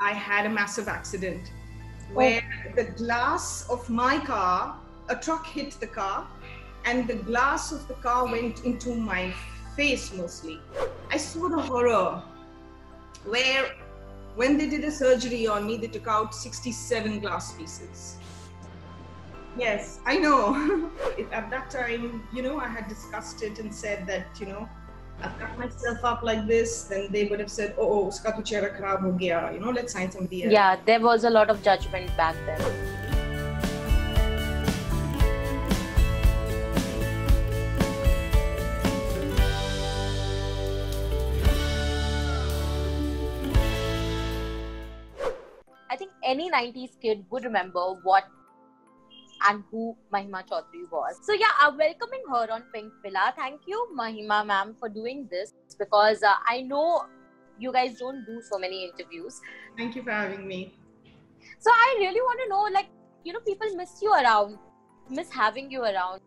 I had a massive accident oh. where the glass of my car, a truck hit the car, and the glass of the car went into my face mostly. I saw the horror where when they did a surgery on me, they took out 67 glass pieces. Yes, I know. At that time, you know, I had discussed it and said that, you know, I've cut myself up like this, then they would have said, oh, oh uska tu chehra kharab ho gaya. You know, let's sign somebody else. Yeah, there was a lot of judgment back then. I think any 90s kid would remember what and who Mahima Chaudhry was. So yeah, I'm welcoming her on Pink Villa. Thank you, Mahima ma'am, for doing this because uh, I know you guys don't do so many interviews. Thank you for having me. So I really want to know, like, you know, people miss you around, miss having you around,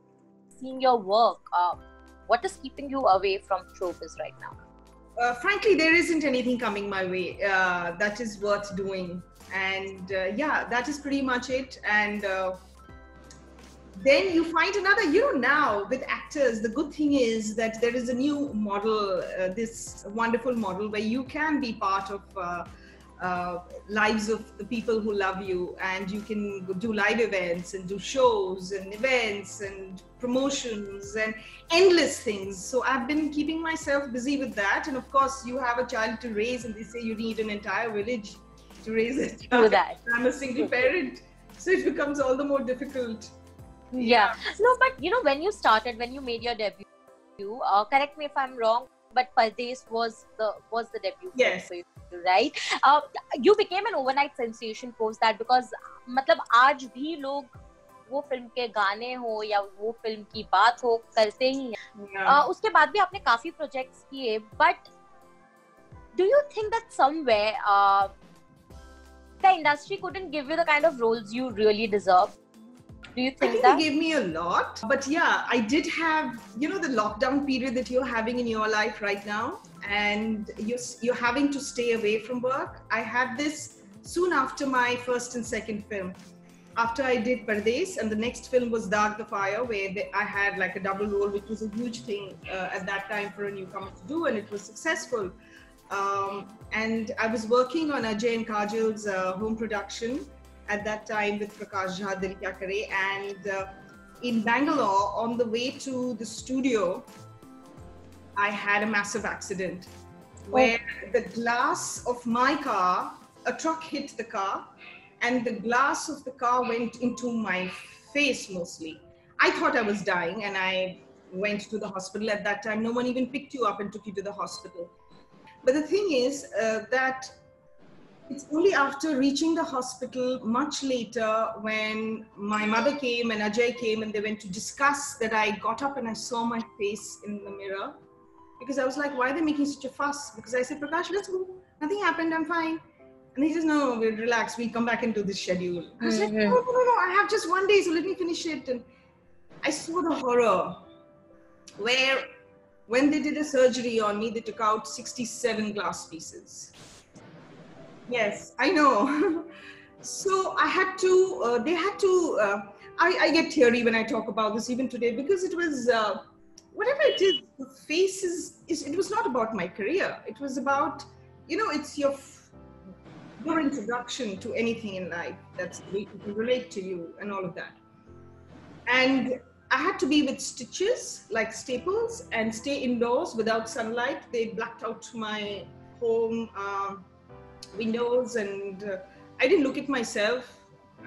seeing your work. Uh, what is keeping you away from showbiz right now? Uh, frankly, there isn't anything coming my way uh, that is worth doing. And uh, yeah, that is pretty much it. And uh, then you find another you know now with actors the good thing is that there is a new model uh, this wonderful model where you can be part of uh, uh, lives of the people who love you and you can do live events and do shows and events and promotions and endless things. So i've been keeping myself busy with that. And of course you have a child to raise and they say you need an entire village to raise a child. that. i'm a single parent. So it becomes all the more difficult yeah. No, but you know, when you started, when you made your debut, uh, correct me if I'm wrong, but Pardes was the was the debut yes. for you, right? Uh, you became an overnight sensation post that because मतलब आज भी लोग वो film के गाने हो या वो फिल्म की बात हो करते ही हैं yeah. uh, उसके बाद भी आपने काफी प्रोजेक्ट्स किए but do you think that somewhere the industry couldn't give you the kind of roles you really deserve Do you think, I think that? they gave me a lot. But yeah, I did have, you know, the lockdown period that you're having in your life right now, and you're, you're having to stay away from work. I had this soon after my first and second film. After I did Pardes, and the next film was Daag the Fire, where they, I had like a double role, which was a huge thing uh, at that time for a newcomer to do, and it was successful. Um, and I was working on Ajay and Kajol's uh, home production at that time with Prakash Jha, Dil Kya Kare. And uh, in Bangalore, on the way to the studio, I had a massive accident where the glass of my car, a truck hit the car, and the glass of the car went into my face mostly. I thought I was dying, and I went to the hospital at that time. No one even picked you up and took you to the hospital. But the thing is uh, that it's only after reaching the hospital much later when my mother came and Ajay came and they went to discuss that I got up and I saw my face in the mirror because I was like, why are they making such a fuss? Because I said, Prakash, let's go. Nothing happened. I'm fine. And he says, no, we'll relax. We'll come back into this schedule. I was like, no, no, no, no. I have just one day, so let me finish it. And I saw the horror where when they did a surgery on me, they took out 67 glass pieces. Yes, I know. so I had to, uh, they had to, uh, I, I, get teary when I talk about this even today because it was, uh, whatever it is, the face is, it was not about my career. It was about, you know, it's your, your introduction to anything in life that's relate to you and all of that. And I had to be with stitches, like staples, and stay indoors without sunlight. They blacked out my home. Um, windows and uh, I didn't look at myself.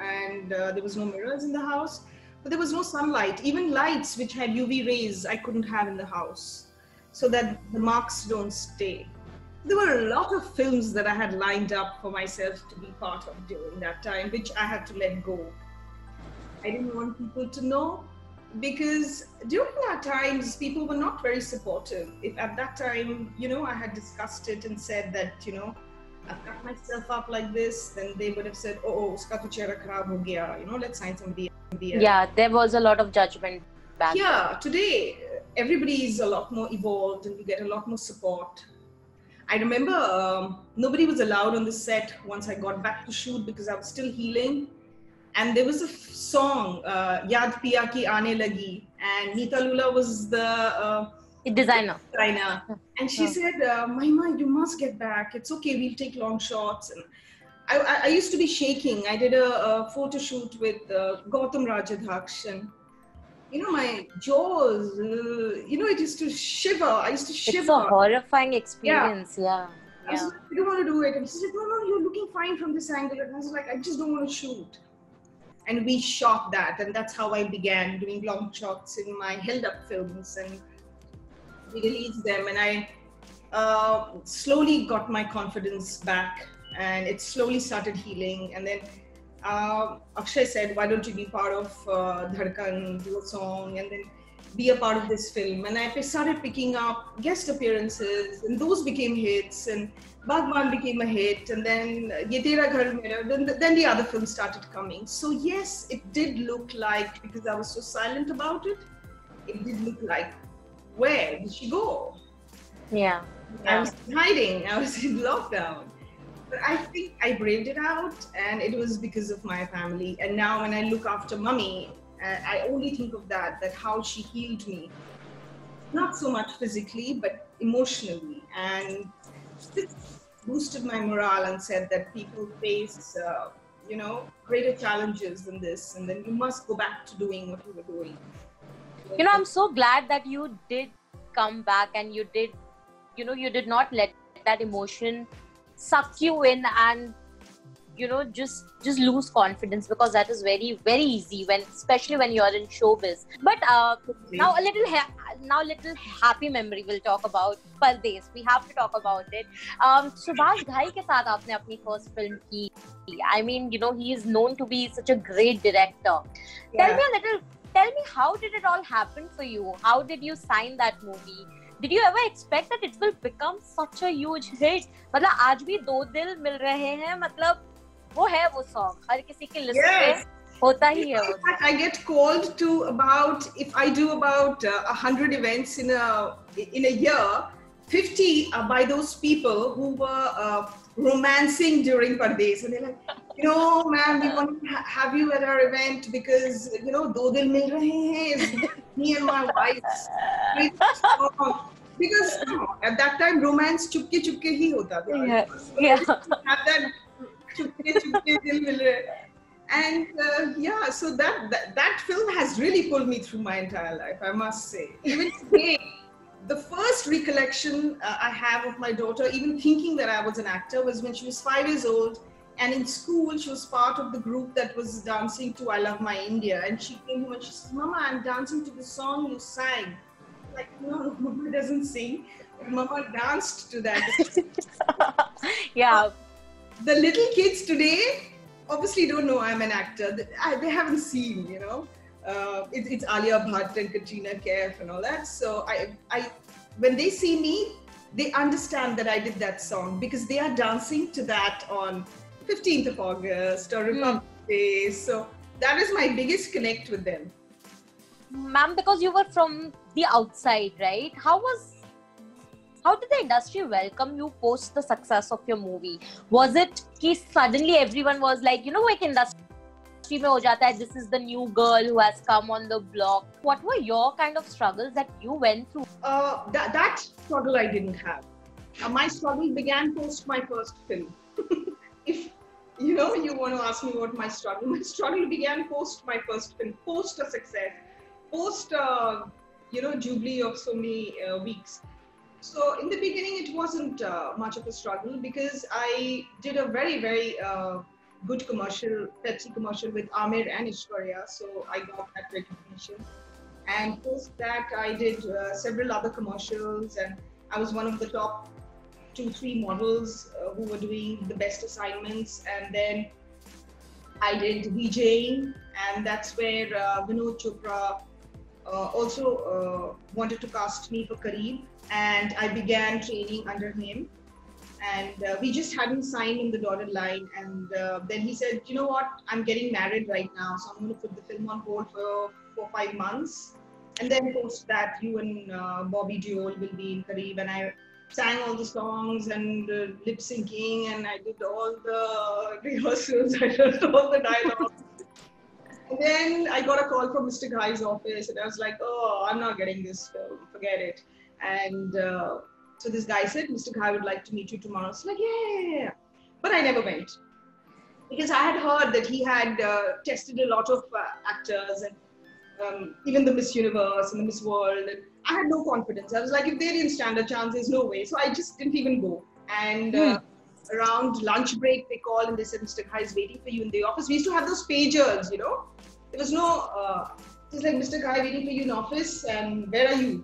And uh, there was no mirrors in the house but there was no sunlight. Even lights which had uv rays i couldn't have in the house so that the marks don't stay. There were a lot of films that i had lined up for myself to be part of during that time which i had to let go. I didn't want people to know because during that times people were not very supportive. If at that time you know i had discussed it and said that you know I've cut myself up like this, then they would have said, oh, oh uska tu chehra kharab ho gaya. You know, let's sign somebody else. Yeah, there was a lot of judgment back Yeah, then. today everybody is a lot more evolved and you get a lot more support. I remember um, nobody was allowed on the set once I got back to shoot because I was still healing. And there was a f- song, uh, Yad Piya Ki Aane Lagi, and Neeta Lulla was the uh, designer. designer. And she said, uh, Mahima, you must get back. It's okay, we'll take long shots. And I, I, I used to be shaking. I did a, a photo shoot with uh, Gautam Rajadhyaksha and you know, my jaws, uh, you know, it used to shiver. I used to shiver. It's a horrifying experience. Yeah. I was Yeah. like, I don't want to do it. And she said, No, no, you're looking fine from this angle. And I was like, I just don't want to shoot. And we shot that. And that's how I began doing long shots in my held up films. And we released them. And I uh, slowly got my confidence back. And it slowly started healing. And then uh, Akshay said, Why don't you be part of uh, Dhadkan, do a song, and then be a part of this film? And I started picking up guest appearances, and those became hits. And Baghban became a hit, and then Ye Tera Ghar Mera, then, then the other films started coming. So, yes, it did look like, because I was so silent about it, it did look like, where did she go? Yeah. I was hiding, I was in lockdown. But I think I braved it out, and it was because of my family. And now, when I look after mummy, uh, I only think of that, that how she healed me. Not so much physically, but emotionally. And this boosted my morale and said that people face, uh, you know, greater challenges than this, and then you must go back to doing what you were doing you know i'm so glad that you did come back and you did you know you did not let that emotion suck you in and you know just just lose confidence because that is very very easy when especially when you're in showbiz. But uh, now a little ha- now little happy memory we'll talk about pardes we have to talk about it. Um subhash ghai ke sath aapne apni first film ki i mean you know he is known to be such a great director. Yeah. tell me a little tell me how did it all happen for you how did you sign that movie did you ever expect that it will become such a huge hit मतलब आज भी दो दिल मिल रहे हैं मतलब वो है वो सॉन्ग हर किसी की लिस्ट Yes. पे होता ही है In वो fact, I get called to about if I do about uh, a hundred events in a in a year, fifty are by those people who were uh, romancing during Pardes, and they're like, you know, ma'am, we want to ha- have you at our event because you know, do dil mil rahe hain is me and my wife. Because you know, at that time, romance chupke chupke hi hota tha. Yeah, So yeah. have that chupke chupke dil mil rahe. And uh, yeah, so that, that that film has really pulled me through my entire life, I must say. Even today, the first recollection uh, I have of my daughter, even thinking that I was an actor, was when she was five years old. And in school, she was part of the group that was dancing to I Love My India. And she came home and she said, Mama, I'm dancing to the song you sang. Like, no, Mama doesn't sing. Mama danced to that. yeah the little kids today obviously don't know I'm an actor. They haven't seen, you know. Uh, it, it's Alia Bhatt and Katrina Kaif and all that. So I, I, when they see me, they understand that I did that song because they are dancing to that on 15th of August or Republic Day. So that is my biggest connect with them. ma'am because you were from the outside right how was how did the industry welcome you post the success of your movie was it कि suddenly everyone was like you know like industry में हो जाता है this is the new girl who has come on the block what were your kind of struggles that you went through Uh, that, that struggle I didn't have. Uh, my struggle began post my first film. if you know, you want to ask me what my struggle, my struggle began post my first film, post a success, post uh, you know jubilee of so many uh, weeks. So in the beginning, it wasn't uh, much of a struggle because I did a very very uh, good commercial, Pepsi commercial with Aamir and Aishwarya, so I got that recognition. And post that, I did uh, several other commercials, and I was one of the top two, three models uh, who were doing the best assignments. And then I did VJing, and that's where uh, Vinod Chopra uh, also uh, wanted to cast me for Kareeb, and I began training under him. And uh, we just hadn't signed in the dotted line. And uh, then he said, "You know what? I'm getting married right now, so I'm going to put the film on hold for for five months, and then post that you and uh, Bobby Deol will be in Kareeb." And I sang all the songs and uh, lip syncing, and I did all the rehearsals. I did all the dialogues. and then I got a call from Mr. Ghai's office, and I was like, "Oh, I'm not getting this film. Forget it." And uh, so this guy said, "Mr. Ghai would like to meet you tomorrow." So like, yeah, yeah, yeah. But I never went because I had heard that he had uh, tested a lot of uh, actors and um, even the Miss Universe and the Miss World. And I had no confidence. I was like, if they didn't stand a chance, there's no way. So I just didn't even go. And uh, hmm. around lunch break, they called and they said, Mr. Ghai is waiting for you in the office. We used to have those pagers, you know. There was no, uh, it was like, Mr. Ghai waiting for you in office and where are you?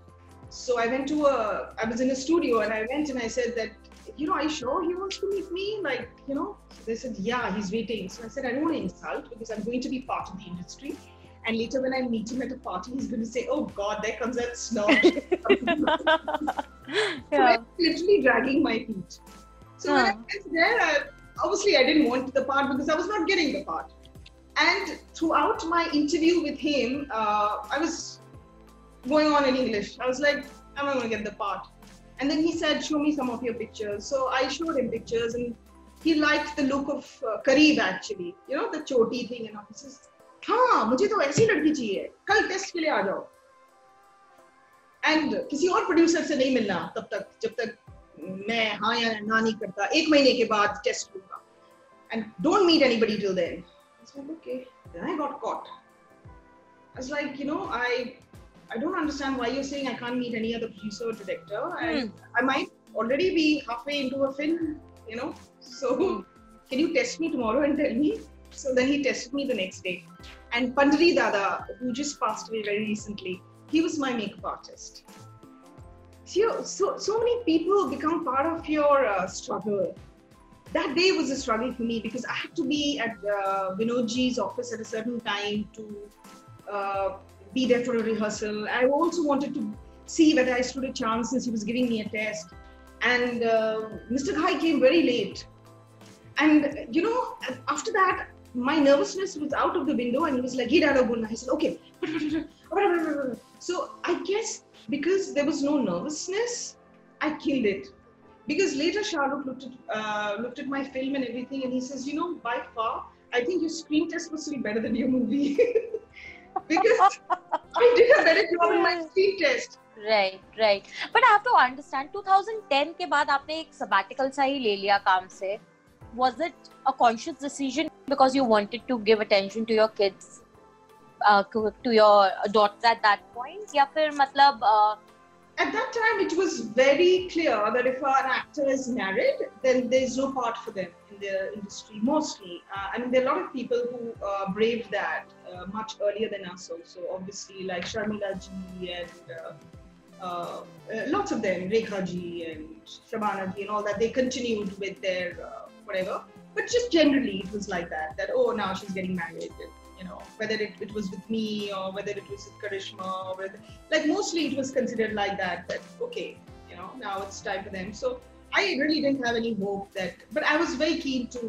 So I went to a, I was in a studio and I went and I said that, you know, are you sure he wants to meet me? Like, you know, they said, yeah, he's waiting. So I said, I don't want to insult because I'm going to be part of the industry. And later, when I meet him at a party, he's going to say, "Oh God, there comes that snob." yeah. So I'm literally dragging my feet. So when I went there, I, obviously I didn't want the part because I was not getting the part. And throughout my interview with him, uh, I was going on in English. I was like, I'm not going to get the part. And then he said, Show me some of your pictures. So I showed him pictures and he liked the look of uh, Kareeb actually. You know, the choti thing and all. He says, हाँ मुझे तो ऐसी लड़की चाहिए कल test के लिए आ जाओ एंड किसी और प्रोड्यूसर से नहीं मिलना तब तक जब तक मैं हाँ या ना नहीं करता एक महीने के बाद टेस्ट लूंगा and don't meet anybody till then Okay. Then I got caught. I was like, You know, I i don't understand why you're saying i can't meet any other producer or director and mm. i might already be halfway into a film you know so mm. can you test me tomorrow and tell me so then he tested me the next day. And Pandhari Dada, who just passed away very recently, he was my makeup artist. So, so, so many people become part of your uh, struggle. That day was a struggle for me because I had to be at uh, Vinodji's office at a certain time to uh, be there for a rehearsal. I also wanted to see whether I stood a chance since he was giving me a test. And uh, Mr. Ghai came very late. And, you know, after that, my nervousness was out of the window and he was like, He said, okay. So I guess because there was no nervousness, I killed it. Because later Shahrukh looked at, uh, looked at my film and everything and he says, you know, by far, I think your screen test was still better than your movie. because I did a very good in my sleep test. Right right but I to understand 2010 के बाद आपने एक sabbatical सा ही ले लिया काम से. Was it a conscious decision because you wanted to give attention to your kids to your daughter at that point या फिर मतलब uh, at that time it was very clear that if an actor is married then there's no part for them in the industry mostly. Uh, i mean there are a lot of people who uh, braved that uh, much earlier than us also. Obviously like sharmila ji and uh, uh, lots of them rekha ji and shabana ji and all that they continued with their whatever. But just generally it was like that that oh now she's getting married you know whether it, it was with me or whether it was with karishma or whether, like mostly it was considered like that that okay you know now it's time for them so i really didn't have any hope that but i was very keen to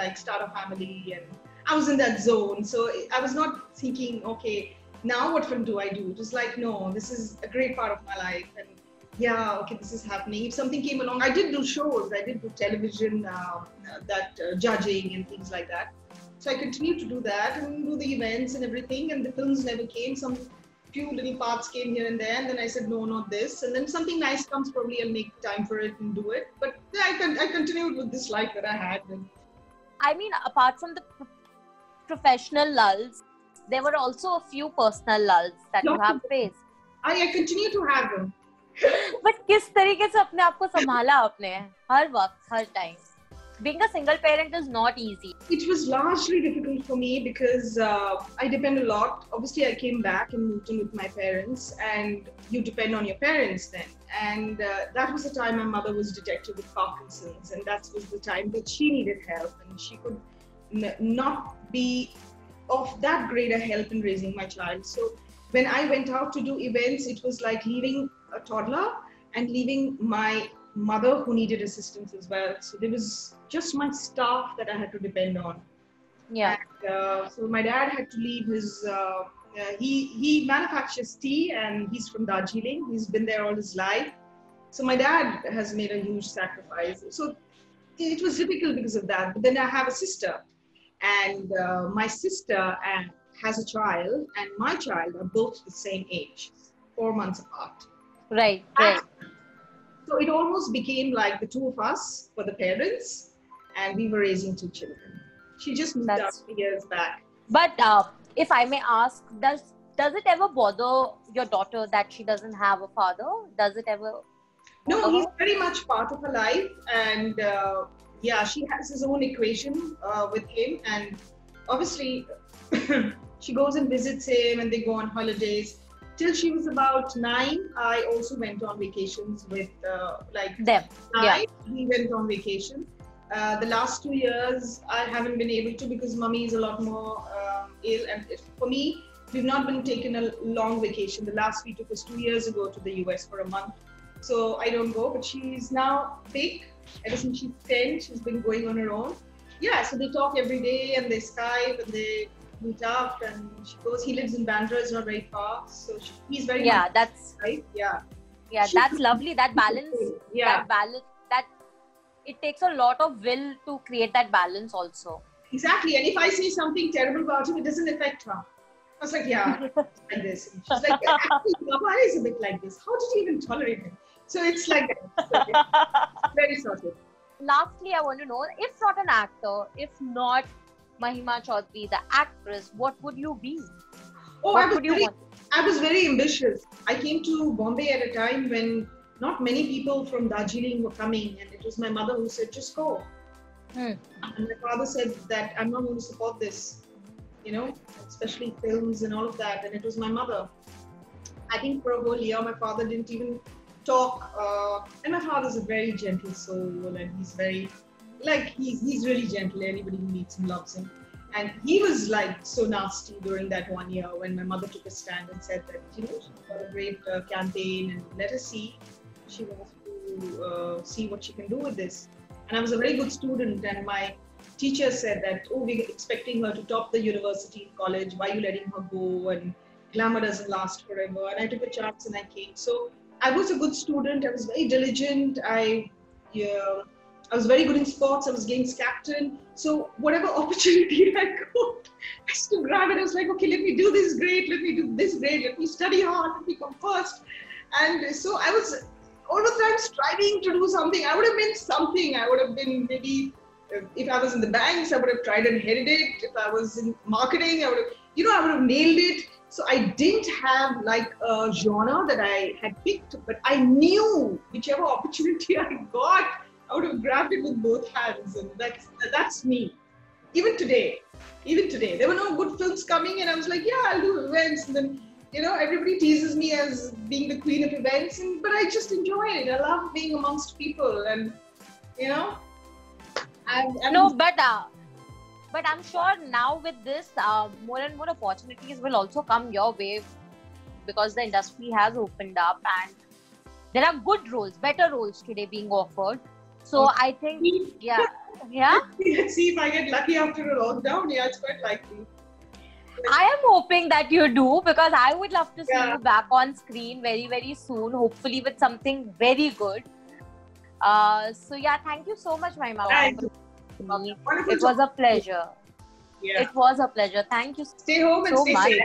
like start a family and i was in that zone so i was not thinking okay now what film do i do it was like no this is a great part of my life and yeah, okay, this is happening. If something came along, I did do shows, I did do television, uh, that uh, judging and things like that. So I continued to do that and do the events and everything. And the films never came. Some few little parts came here and there. And then I said, no, not this. And then something nice comes, probably I'll make time for it and do it. But yeah, I, con- I continued with this life that I had. And... I mean, apart from the professional lulls, there were also a few personal lulls that Not you have faced. I, I continue to have them. But किस तरीके से अपने आप को संभाला आपने हर वक्त हर time being a single parent is not easy. It was largely difficult for me because uh, I depend a lot. Obviously, I came back and moved in with my parents, and you depend on your parents then. And uh, that was the time my mother was detected with Parkinson's, and that was the time that she needed help, and she could n- not be of that greater help in raising my child. So when I went out to do events, it was like leaving a toddler and leaving my mother who needed assistance as well. So there was just my staff that I had to depend on. Yeah. And, uh, so my dad had to leave his. Uh, uh, he he manufactures tea and he's from Darjeeling. He's been there all his life. So my dad has made a huge sacrifice. So it was difficult because of that. But then I have a sister, and uh, my sister and has a child, and my child are both the same age, four months apart. Right, right. So it almost became like the two of us for the parents, and we were raising two children. She just moved That's- out years back. But uh, if I may ask, does does it ever bother your daughter that she doesn't have a father? Does it ever? No, he's very much part of her life, and uh, yeah, she has his own equation uh, with him, and obviously she goes and visits him, and they go on holidays. Till she was about nine, I also went on vacations with uh, like them? Yeah. nine. We went on vacation. Uh, the last two years, I haven't been able to because mummy is a lot more um, ill, and it, for me, we've not been taking a long vacation. The last we took was two years ago to the US for a month. So I don't go, but she's now big. Ever since she's 10, she's been going on her own. Yeah, so they talk every day and they Skype and they meet up and she goes, he lives in Bandra, it's not very far. So she, he's very Yeah, that's right. Yeah. yeah, She- that's lovely. That balance, Yeah. that balance, that it takes a lot of will to create that balance also. Exactly. And if I say something terrible about him, it doesn't affect her. I was like, yeah, like this. And she's like, actually, Papa is a bit like this. How did you even tolerate him? So it's like. It's very sorted. Lastly, I want to know if not an actor, if not Mahima Chaudhry, the actress, what would you be? Oh, I was, would you very? I was very ambitious. I came to Bombay at a time when not many people from Darjeeling were coming, and it was my mother who said, just go. Hmm. And my father said that I'm not going to support this, you know, especially films and all of that. And it was my mother. I think for a whole year, my father didn't even talk. Uh, and my father's a very gentle soul, and he's very, like, he's, he's really gentle. Anybody who meets him loves him. And he was like so nasty during that one year when my mother took a stand and said that, you know, she's got a great uh, campaign and let her see. She wants to uh, see what she can do with this. And I was a very good student, and my teacher said that, oh, we're expecting her to top the university college. Why are you letting her go? And glamour doesn't last forever. And I took a chance and I came. So I was a good student. I was very diligent. I, yeah, I was very good in sports. I was games captain. So whatever opportunity I got, I used to grab it. I was like, okay, let me do this great. Let me do this great. Let me study hard. Let me come first. And so I was all the time striving to do something. I would have been something. I would have been maybe if I was in the banks, I would have tried and headed it. If I was in marketing, I would have, you know, I would have nailed it. So I didn't have like a genre that I had picked, but I knew whichever opportunity I got, I would have grabbed it with both hands, and that's that's me. Even today, even today, there were no good films coming, and I was like, yeah, I'll do events, and then you know everybody teases me as being the queen of events, and but I just enjoy it. I love being amongst people, and you know, I'm, I'm No, but uh, but I'm sure now with this, uh, more and more opportunities will also come your way because the industry has opened up and there are good roles, better roles today being offered. So Okay. I think, yeah, yeah. Let's see if I get lucky after a lockdown. Yeah, it's quite likely. I am hoping that you do because I would love to see Yeah. you back on screen very, very soon, hopefully with something very good. Uh, so yeah, thank you so much, Mahima. Thank. Wonderful It was a pleasure. Yeah. It was a pleasure. Thank you Stay home and so stay much. safe.